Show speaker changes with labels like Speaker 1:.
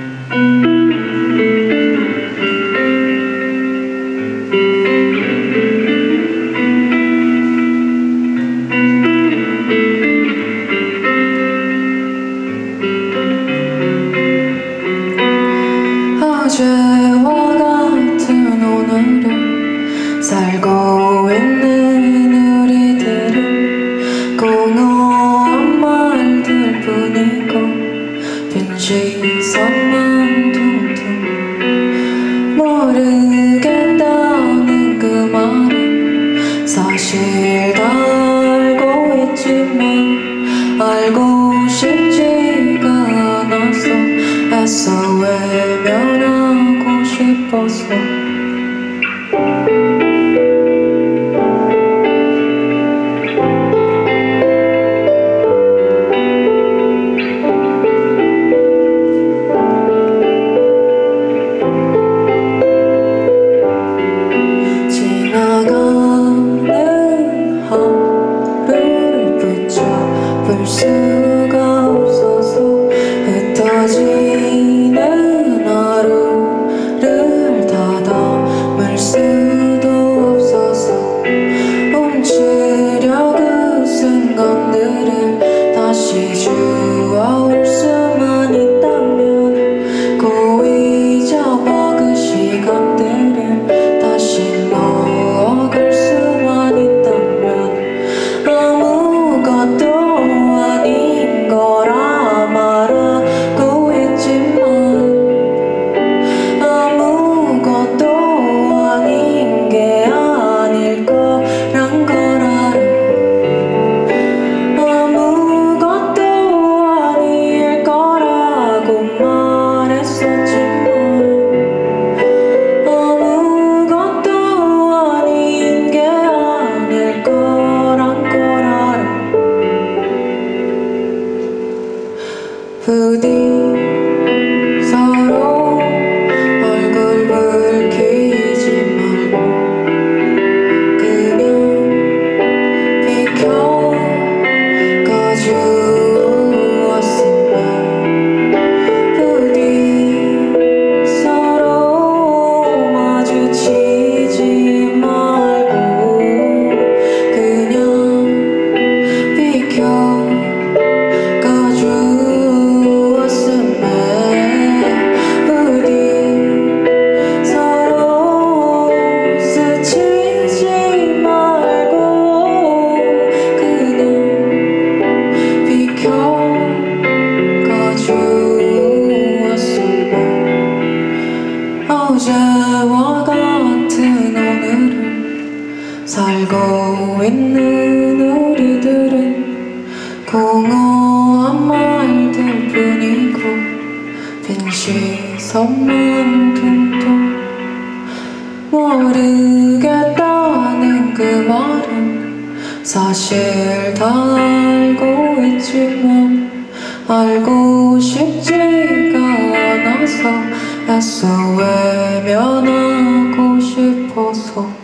Speaker 1: Música 모르겠다는 그 말은 사실 다 알고 있지만 알고 싶지가 않아서 애써 외면하고 싶어서. pursue 살고 있는 우리들은 공허한 말들 뿐이고 빈 시선만 퉁퉁 모르겠다는 그 말은 사실 다 알고 있지만 알고 싶지가 않아서 애써 외면하고 싶어서